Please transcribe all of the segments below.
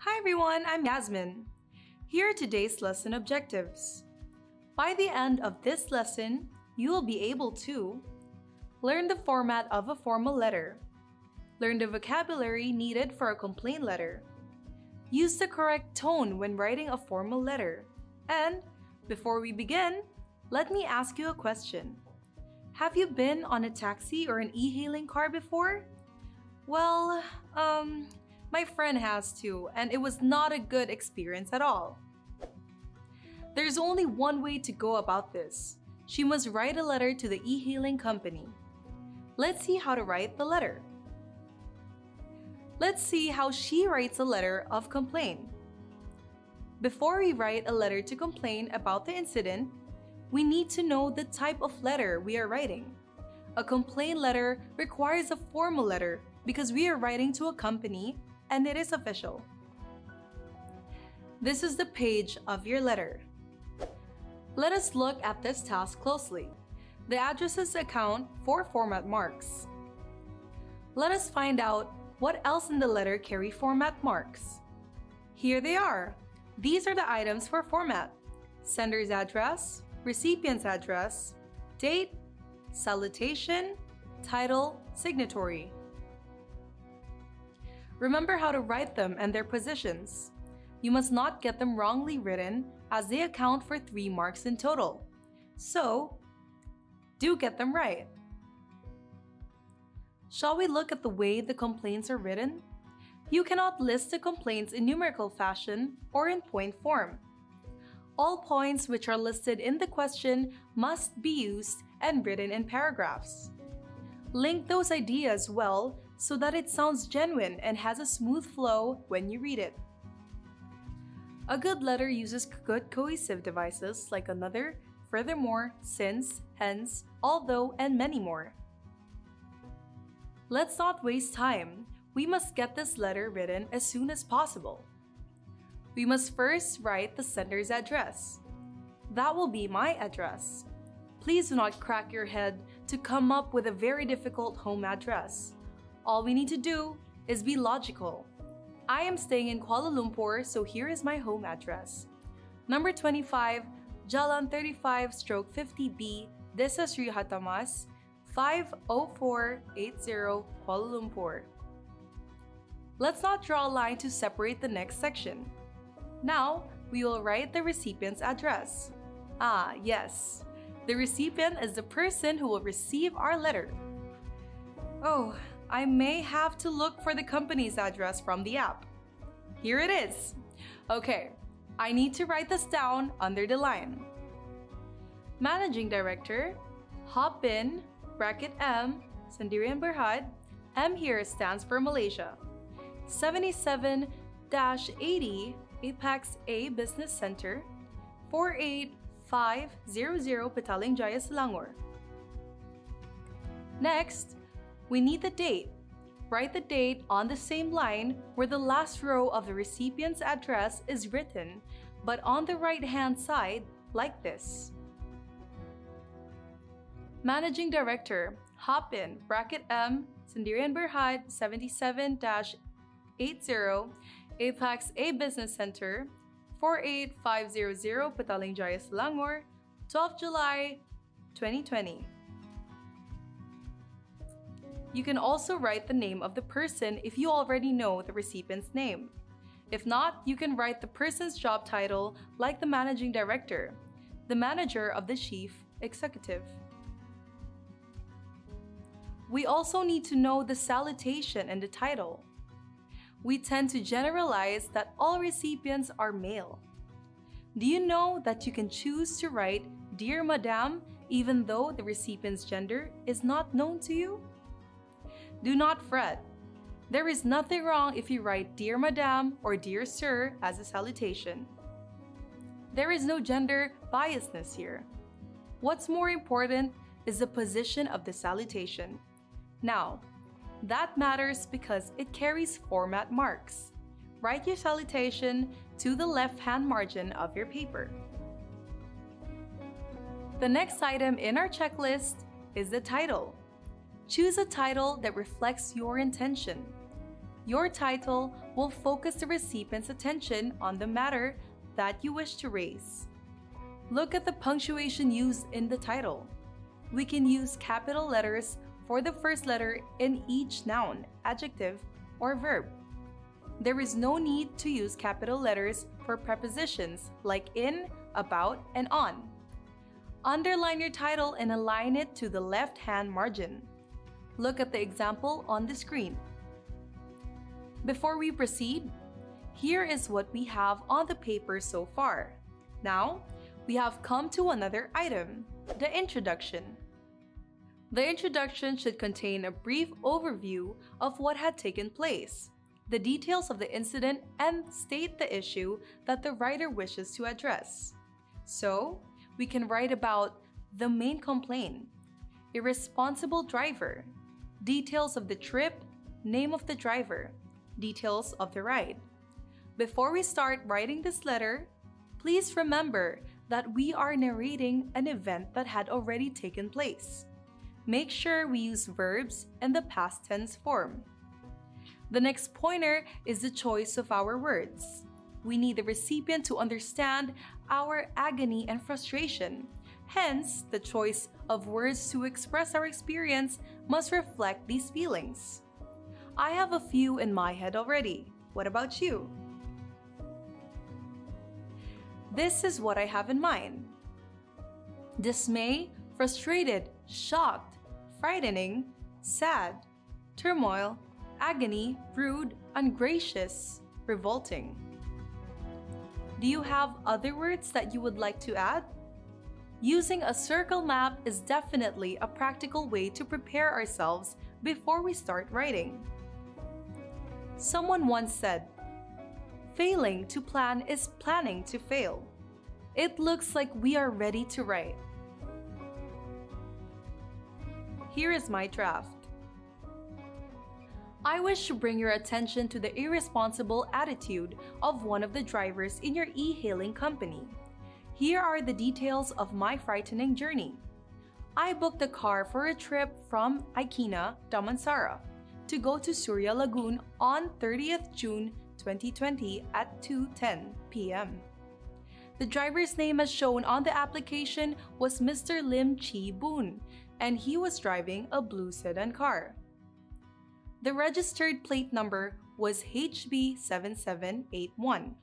Hi everyone, I'm Yasmin. Here are today's lesson objectives. By the end of this lesson, you will be able to learn the format of a formal letter, learn the vocabulary needed for a complaint letter, use the correct tone when writing a formal letter, and before we begin, let me ask you a question. Have you been on a taxi or an e-hailing car before? Well, um, my friend has too, and it was not a good experience at all. There's only one way to go about this. She must write a letter to the e-hailing company. Let's see how to write the letter. Let's see how she writes a letter of complaint. Before we write a letter to complain about the incident, we need to know the type of letter we are writing. A complaint letter requires a formal letter because we are writing to a company and it is official. This is the page of your letter. Let us look at this task closely. The addresses account for format marks. Let us find out what else in the letter carry format marks. Here they are. These are the items for format. Sender's address, recipient's address, date, salutation, title, signatory. Remember how to write them and their positions. You must not get them wrongly written as they account for 3 marks in total. So, do get them right. Shall we look at the way the complaints are written? You cannot list the complaints in numerical fashion or in point form. All points which are listed in the question must be used and written in paragraphs. Link those ideas well so that it sounds genuine and has a smooth flow when you read it. A good letter uses good cohesive devices like another, furthermore, since, hence, although, and many more. Let's not waste time. We must get this letter written as soon as possible. We must first write the sender's address. That will be my address. Please do not crack your head to come up with a very difficult home address. All we need to do is be logical. I am staying in Kuala Lumpur, so here is my home address. Number 25, Jalan 35 stroke 50B, Desa Sri Hartamas, 50480 Kuala Lumpur. Let's not draw a line to separate the next section. Now, we will write the recipient's address. Ah, yes. The recipient is the person who will receive our letter. Oh, I may have to look for the company's address from the app. Here it is. Okay, I need to write this down under the line. Managing Director, Hopin, bracket M, Sendirian Berhad, M here stands for Malaysia. 77 80 Apex A Business Center, 48500 Petaling Jaya Selangor. Next, we need the date. Write the date on the same line where the last row of the recipient's address is written, but on the right hand side, like this. Managing Director, Hopin, bracket M, Sendirian Berhad 77 80, Apex A Business Center, 48500 Petaling Jaya Selangor, 12 July 2020. You can also write the name of the person if you already know the recipient's name. If not, you can write the person's job title like the managing director, the manager of the chief executive. We also need to know the salutation and the title. We tend to generalize that all recipients are male. Do you know that you can choose to write Dear Madame even though the recipient's gender is not known to you? Do not fret. There is nothing wrong if you write Dear Madame or Dear Sir as a salutation. There is no gender biasness here. What's more important is the position of the salutation. Now, that matters because it carries format marks. Write your salutation to the left-hand margin of your paper. The next item in our checklist is the title. Choose a title that reflects your intention. Your title will focus the recipient's attention on the matter that you wish to raise. Look at the punctuation used in the title. We can use capital letters for the first letter in each noun, adjective, or verb. There is no need to use capital letters for prepositions like in, about, and on. Underline your title and align it to the left-hand margin. Look at the example on the screen. Before we proceed, here is what we have on the paper so far. Now, we have come to another item, the introduction. The introduction should contain a brief overview of what had taken place, the details of the incident, and state the issue that the writer wishes to address. So, we can write about the main complaint, irresponsible driver, details of the trip, name of the driver, details of the ride. Before we start writing this letter, please remember that we are narrating an event that had already taken place. Make sure we use verbs in the past tense form. The next pointer is the choice of our words. We need the recipient to understand our agony and frustration. Hence, the choice of words to express our experience must reflect these feelings. I have a few in my head already. What about you? This is what I have in mind dismay, frustrated, shocked, frightening, sad, turmoil, agony, rude, ungracious, revolting. Do you have other words that you would like to add? Using a circle map is definitely a practical way to prepare ourselves before we start writing. Someone once said, Failing to plan is planning to fail. It looks like we are ready to write. Here is my draft. I wish to bring your attention to the irresponsible attitude of one of the drivers in your e-hailing company. Here are the details of my frightening journey. I booked a car for a trip from Aikina, Damansara, to go to Sunway Lagoon on 30th June 2020 at 2:10 p.m. The driver's name as shown on the application was Mr. Lim Chi Boon, and he was driving a blue sedan car. The registered plate number was HB7781.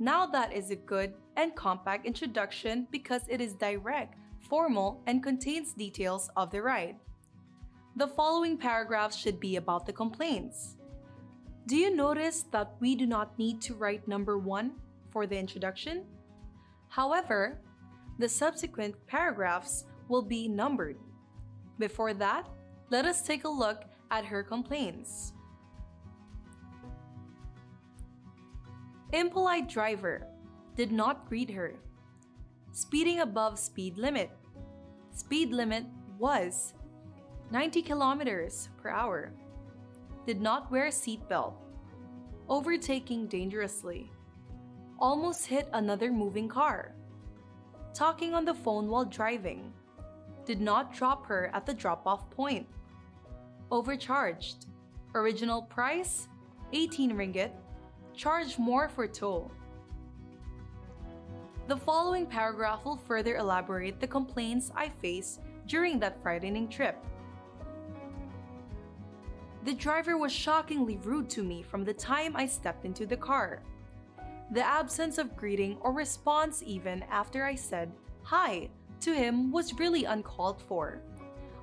Now that is a good and compact introduction because it is direct, formal, and contains details of the ride. The following paragraphs should be about the complaints. Do you notice that we do not need to write number 1 for the introduction? However, the subsequent paragraphs will be numbered. Before that, let us take a look at her complaints. Impolite driver did not greet her. Speeding above speed limit. Speed limit was 90 kilometers per hour. Did not wear seatbelt. Overtaking dangerously. Almost hit another moving car. Talking on the phone while driving. Did not drop her at the drop off point overcharged. Original price 18 ringgit, charge more for toll. The following paragraph will further elaborate the complaints I faced during that frightening trip. The driver was shockingly rude to me from the time I stepped into the car. The absence of greeting or response even after I said hi to him was really uncalled for.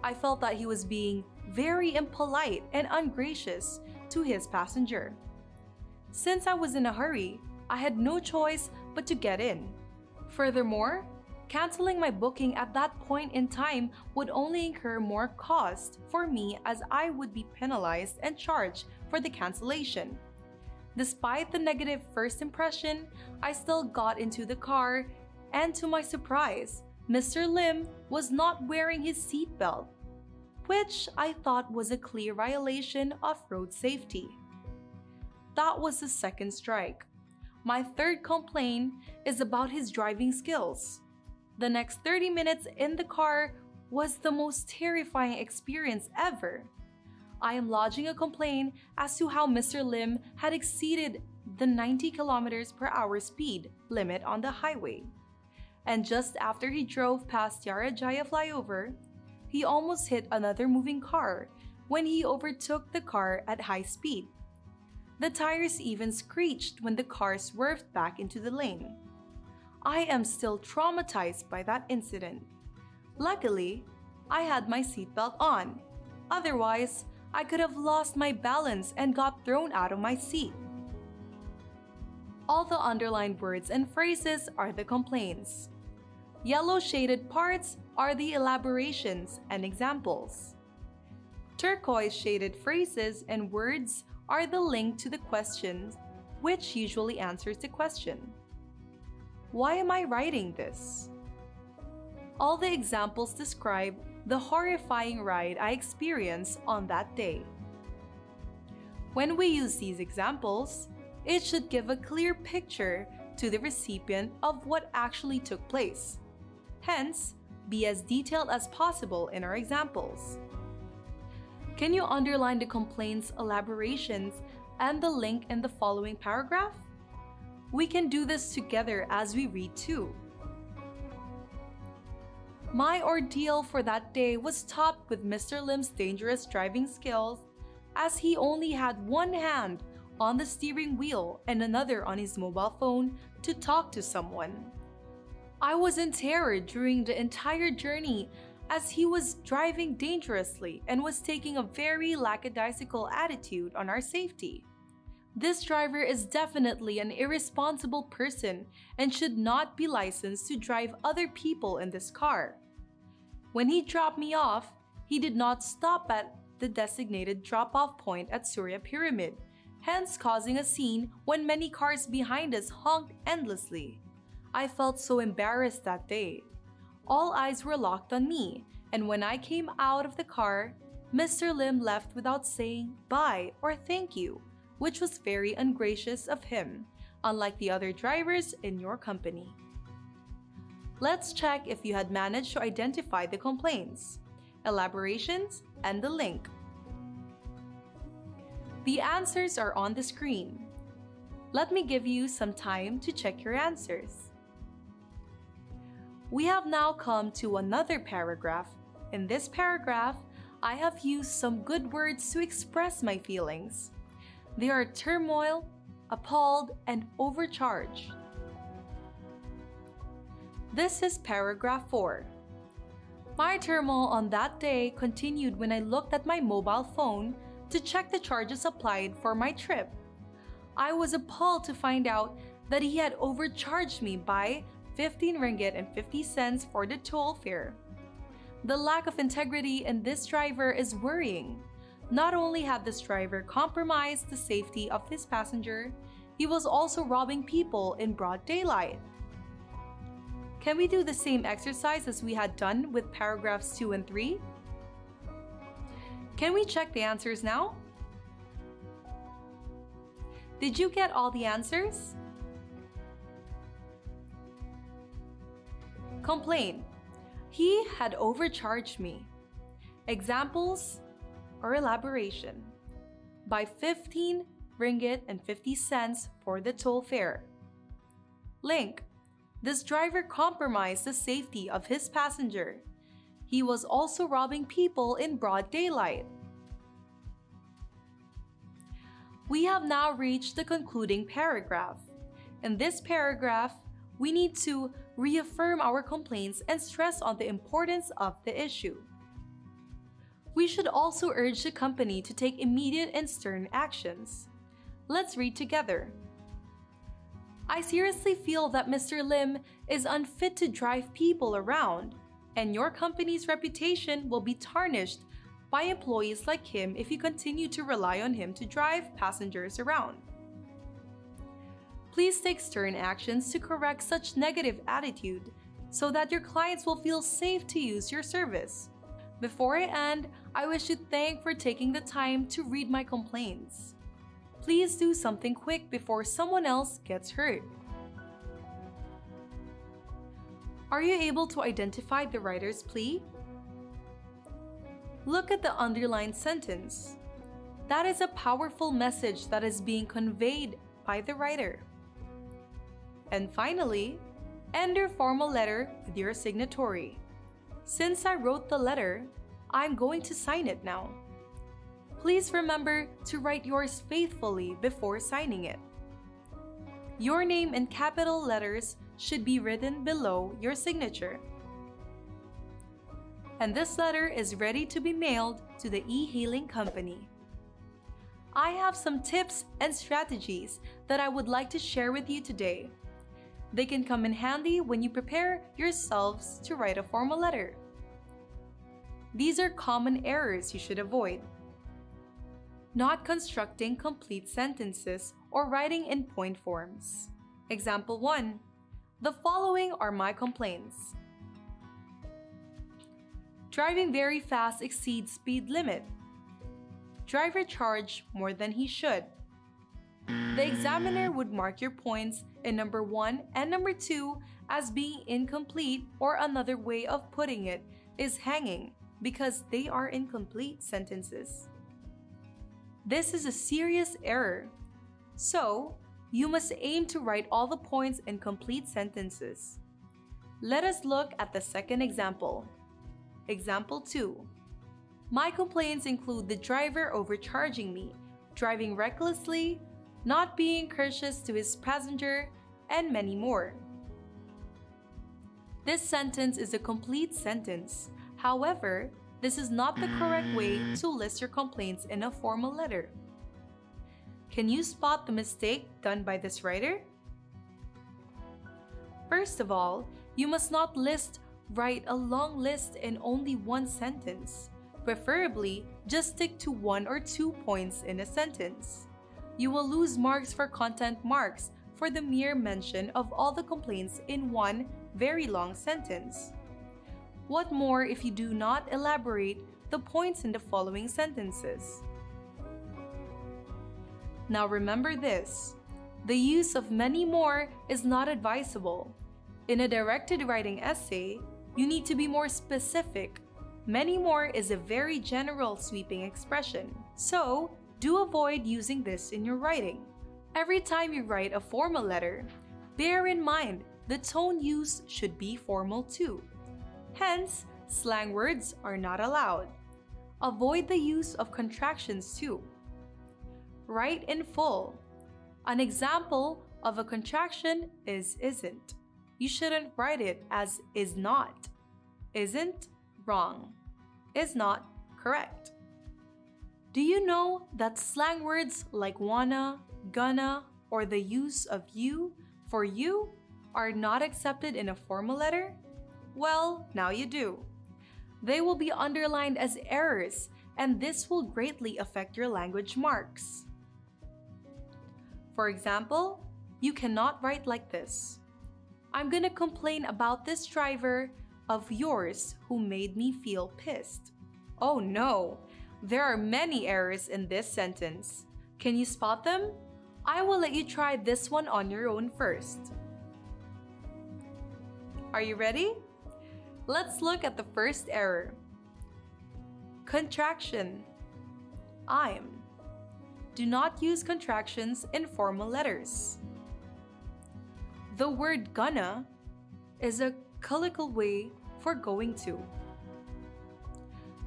I felt that he was being very impolite and ungracious to his passenger. Since I was in a hurry, I had no choice but to get in. Furthermore, canceling my booking at that point in time would only incur more cost for me as I would be penalized and charged for the cancellation. Despite the negative first impression, I still got into the car, and to my surprise, Mr. Lim was not wearing his seatbelt which I thought was a clear violation of road safety. That was the second strike. My third complaint is about his driving skills. The next 30 minutes in the car was the most terrifying experience ever. I am lodging a complaint as to how Mr. Lim had exceeded the 90 kilometers per hour speed limit on the highway. And just after he drove past Yarajaya flyover, he almost hit another moving car when he overtook the car at high speed. The tires even screeched when the car swerved back into the lane. I am still traumatized by that incident. Luckily, I had my seatbelt on. Otherwise, I could have lost my balance and got thrown out of my seat. All the underlined words and phrases are the complaints. Yellow shaded parts are the elaborations and examples. Turquoise shaded phrases and words are the link to the question, which usually answers the question. Why am I writing this? All the examples describe the horrifying ride I experienced on that day. When we use these examples, it should give a clear picture to the recipient of what actually took place. Hence, be as detailed as possible in our examples. Can you underline the complaint's elaborations and the link in the following paragraph? We can do this together as we read too. My ordeal for that day was topped with Mr. Lim's dangerous driving skills as he only had one hand on the steering wheel and another on his mobile phone to talk to someone. I was in terror during the entire journey as he was driving dangerously and was taking a very lackadaisical attitude on our safety. This driver is definitely an irresponsible person and should not be licensed to drive other people in this car. When he dropped me off, he did not stop at the designated drop-off point at Sunway Pyramid, hence causing a scene when many cars behind us honked endlessly. I felt so embarrassed that day. All eyes were locked on me, and when I came out of the car, Mr. Lim left without saying bye or thank you, which was very ungracious of him, unlike the other drivers in your company. Let's check if you had managed to identify the complaints, elaborations, and the link. The answers are on the screen. Let me give you some time to check your answers. We have now come to another paragraph. In this paragraph, I have used some good words to express my feelings. They are turmoil, appalled, and overcharged. This is paragraph 4. My turmoil on that day continued when I looked at my mobile phone to check the charges applied for my trip. I was appalled to find out that he had overcharged me by 15 ringgit and 50 cents for the toll fare. The lack of integrity in this driver is worrying. Not only had this driver compromised the safety of his passenger, he was also robbing people in broad daylight. Can we do the same exercise as we had done with paragraphs 2 and 3? Can we check the answers now? Did you get all the answers? Complain. He had overcharged me. Examples or elaboration. By 15 ringgit and 50 cents for the toll fare. Link. This driver compromised the safety of his passenger he was also robbing people in broad daylight. We have now reached the concluding paragraph. In this paragraph, we need to reaffirm our complaints and stress on the importance of the issue. We should also urge the company to take immediate and stern actions. Let's read together. I seriously feel that Mr. Lim is unfit to drive people around and your company's reputation will be tarnished by employees like him if you continue to rely on him to drive passengers around. Please take stern actions to correct such negative attitude so that your clients will feel safe to use your service. Before I end, I wish to thank for taking the time to read my complaints. Please do something quick before someone else gets hurt. Are you able to identify the writer's plea? Look at the underlined sentence. That is a powerful message that is being conveyed by the writer. And finally, end your formal letter with your signatory. Since I wrote the letter, I'm going to sign it now. Please remember to write yours faithfully before signing it. Your name in capital letters should be written below your signature. And this letter is ready to be mailed to the e-hailing company. I have some tips and strategies that I would like to share with you today. They can come in handy when you prepare yourselves to write a formal letter. These are common errors you should avoid. Not constructing complete sentences or writing in point forms. Example 1. The following are my complaints. Driving very fast exceeds speed limit. Driver charged more than he should. The examiner would mark your points in number 1 and number 2 as being incomplete or another way of putting it is hanging because they are incomplete sentences. This is a serious error. So, you must aim to write all the points in complete sentences. Let us look at the second example. Example 2. My complaints include the driver overcharging me, driving recklessly, not being courteous to his passenger, and many more. This sentence is a complete sentence. However, this is not the correct way to list your complaints in a formal letter. Can you spot the mistake done by this writer? First of all, you must not list write a long list in only one sentence. Preferably, just stick to one or two points in a sentence. You will lose marks for content marks for the mere mention of all the complaints in one very long sentence. What more if you do not elaborate the points in the following sentences? Now remember this the use of many more is not advisable. In a directed writing essay, you need to be more specific. Many more is a very general sweeping expression, so do avoid using this in your writing. Every time you write a formal letter, bear in mind the tone used should be formal too. Hence, slang words are not allowed. Avoid the use of contractions too. Write in full. An example of a contraction is isn't. You shouldn't write it as is not. Isn't wrong. Is not correct. Do you know that slang words like wanna, gonna, or the use of you for you are not accepted in a formal letter? Well, now you do. They will be underlined as errors, and this will greatly affect your language marks. For example, you cannot write like this. I'm gonna complain about this driver of yours who made me feel pissed. Oh no, there are many errors in this sentence. Can you spot them? I will let you try this one on your own first. Are you ready? Let's look at the first error. Contraction. I'm. Do not use contractions in formal letters. The word gonna is a colloquial way for going to.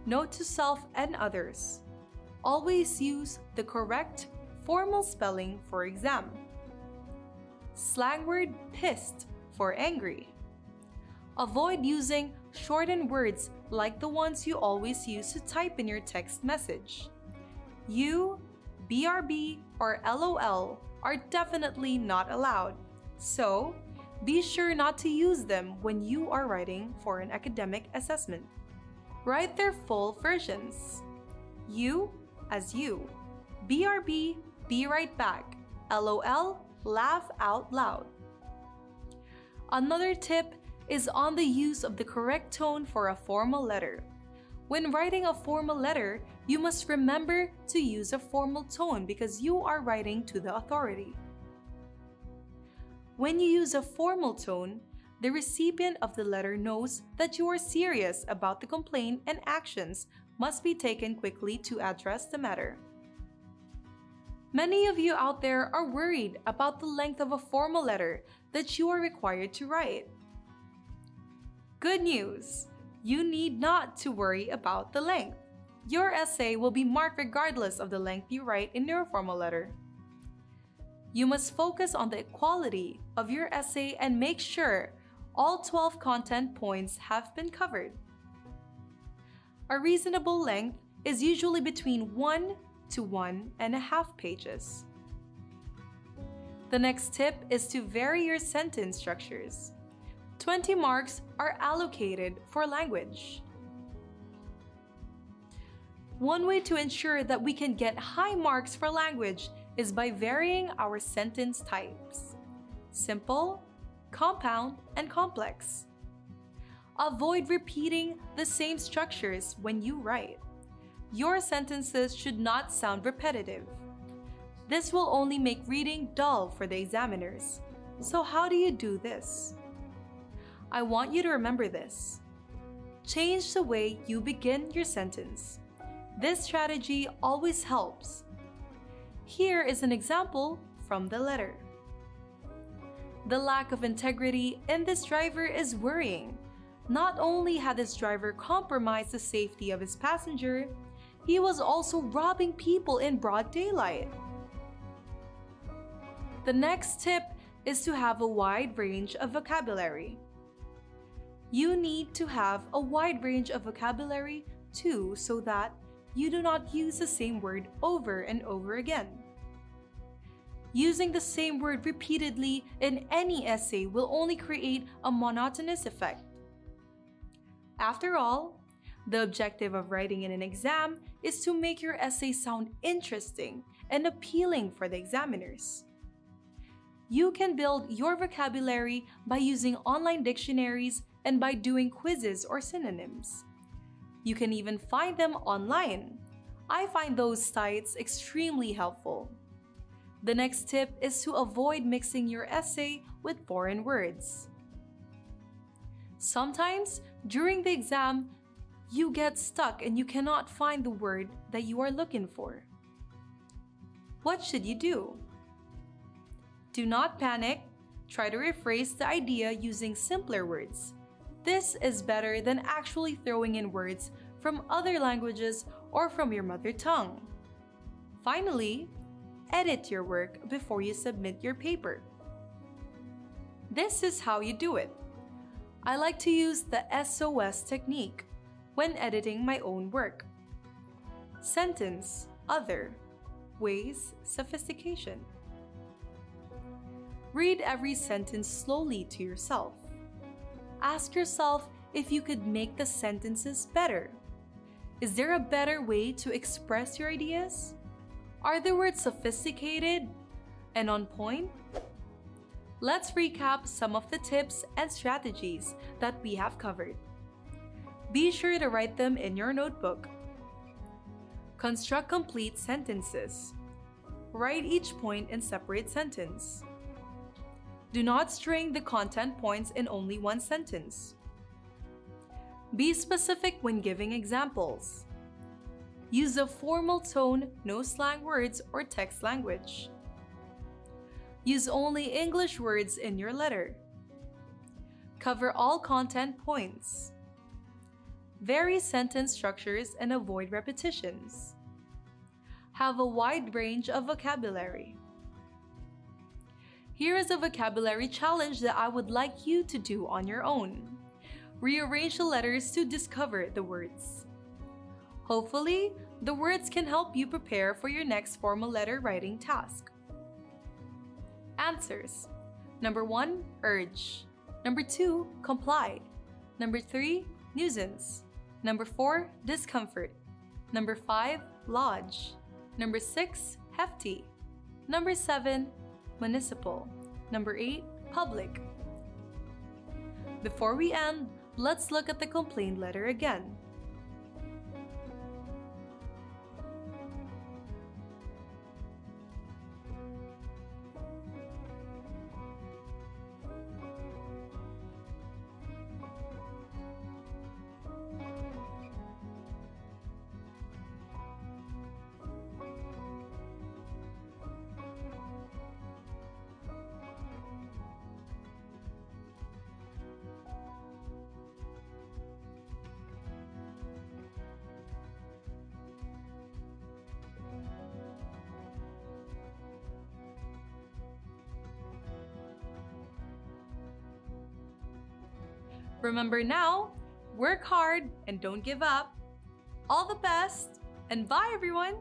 Note to self and others. Always use the correct formal spelling for exam. Slang word pissed for angry. Avoid using shortened words like the ones you always use to type in your text message. You, BRB, or LOL are definitely not allowed, so be sure not to use them when you are writing for an academic assessment. Write their full versions. You as you. BRB, be right back. LOL, laugh out loud. Another tip is on the use of the correct tone for a formal letter. When writing a formal letter, you must remember to use a formal tone because you are writing to the authority. When you use a formal tone, the recipient of the letter knows that you are serious about the complaint and actions must be taken quickly to address the matter. Many of you out there are worried about the length of a formal letter that you are required to write. Good news! You need not to worry about the length. Your essay will be marked regardless of the length you write in your formal letter. You must focus on the quality of your essay and make sure all 12 content points have been covered. A reasonable length is usually between 1 to one and a half pages. The next tip is to vary your sentence structures. 20 marks are allocated for language. One way to ensure that we can get high marks for language is by varying our sentence types simple, compound, and complex. Avoid repeating the same structures when you write. Your sentences should not sound repetitive. This will only make reading dull for the examiners. So, how do you do this? I want you to remember this. Change the way you begin your sentence. This strategy always helps. Here is an example from the letter. The lack of integrity in this driver is worrying. Not only had this driver compromised the safety of his passenger, he was also robbing people in broad daylight. The next tip is to have a wide range of vocabulary. You need to have a wide range of vocabulary too so that you do not use the same word over and over again. Using the same word repeatedly in any essay will only create a monotonous effect. After all, the objective of writing in an exam is to make your essay sound interesting and appealing for the examiners. You can build your vocabulary by using online dictionaries and by doing quizzes or synonyms. You can even find them online. I find those sites extremely helpful. The next tip is to avoid mixing your essay with foreign words. Sometimes, during the exam, you get stuck and you cannot find the word that you are looking for. What should you do? Do not panic. Try to rephrase the idea using simpler words. This is better than actually throwing in words from other languages or from your mother tongue. Finally, edit your work before you submit your paper. This is how you do it. I like to use the SOS technique when editing my own work. Sentence, other, ways, sophistication. Read every sentence slowly to yourself. Ask yourself if you could make the sentences better. Is there a better way to express your ideas? Are the words sophisticated and on point? Let's recap some of the tips and strategies that we have covered. Be sure to write them in your notebook. Construct complete sentences. Write each point in separate sentence. Do not string the content points in only one sentence. Be specific when giving examples. Use a formal tone, no slang words or text language. Use only English words in your letter. Cover all content points. Vary sentence structures and avoid repetitions. Have a wide range of vocabulary. Here is a vocabulary challenge that I would like you to do on your own. Rearrange the letters to discover the words. Hopefully, the words can help you prepare for your next formal letter writing task. Answers Number 1, urge. Number 2, comply. Number 3, nuisance. Number 4, discomfort. Number 5, lodge. Number 6, hefty. Number 7, municipal. Number 8, public. Before we end, let's look at the complaint letter again. Remember now, work hard and don't give up. All the best, and bye everyone!